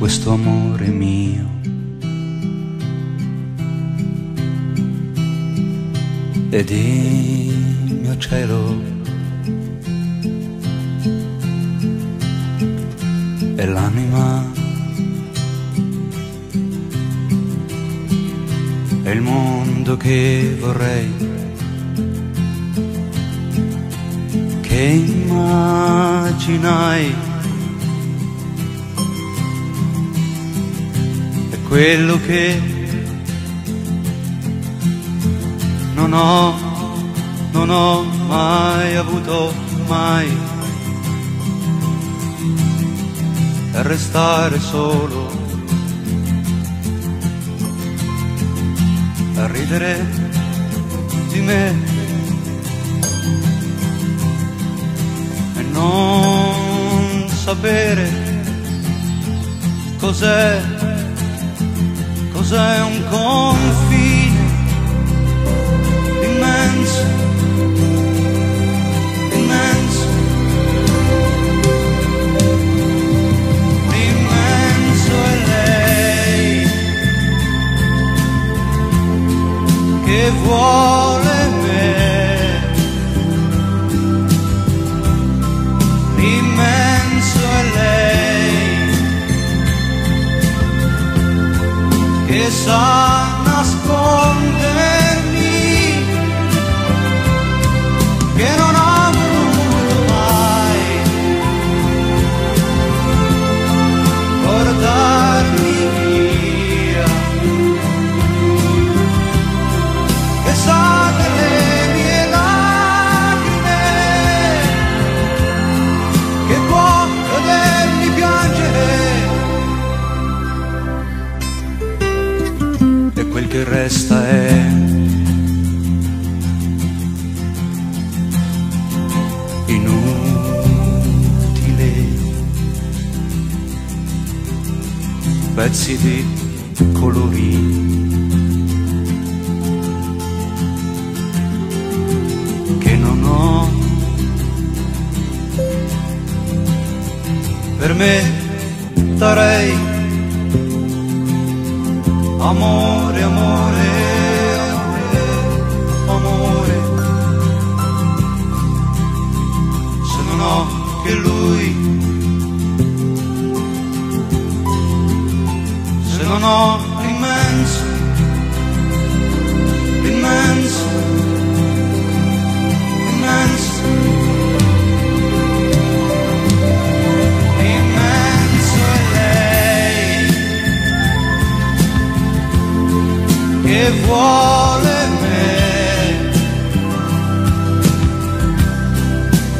questo amore mio. Ed il mio cielo è l'anima, è il mondo che vorrei, che immaginai quello che non ho, non ho mai avuto mai. E restare solo, a ridere di me e non sapere cos'è cos'è un confine immenso, immenso, immenso è lei che vuole che sa nascondermi, che resta è inutile. Pezzi di colori. Che non ho per me darei amore, amore, amore, amore. Se non ho che lui, se non ho vuole me.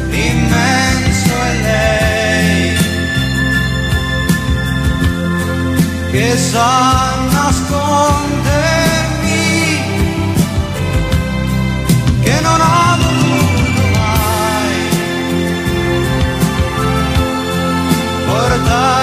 L'immenso è lei che sa nascondermi, che non ha voluto mai portare.